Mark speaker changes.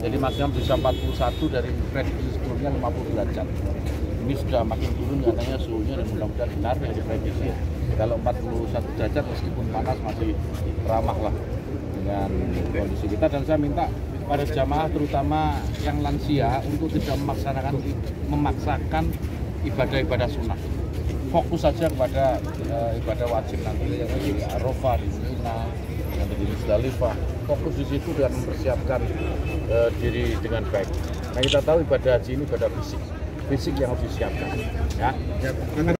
Speaker 1: Jadi maksimum bisa 41 dari prediksi sebelumnya 50 derajat. Ini sudah makin turun katanya suhunya dan mudah-mudahan benar yang diprediksi. Kalau 41 derajat meskipun panas masih ramah lah dengan kondisi kita dan saya minta pada jamaah terutama yang lansia untuk tidak memaksakan memaksakan ibadah-ibadah sunnah fokus saja kepada uh, ibadah wajib nanti yang di Arafah di nanti di Musdalifah fokus di situ dan mempersiapkan uh, diri dengan baik. Nah kita tahu ibadah haji ini ibadah fisik, fisik yang harus disiapkan. Ya. ya.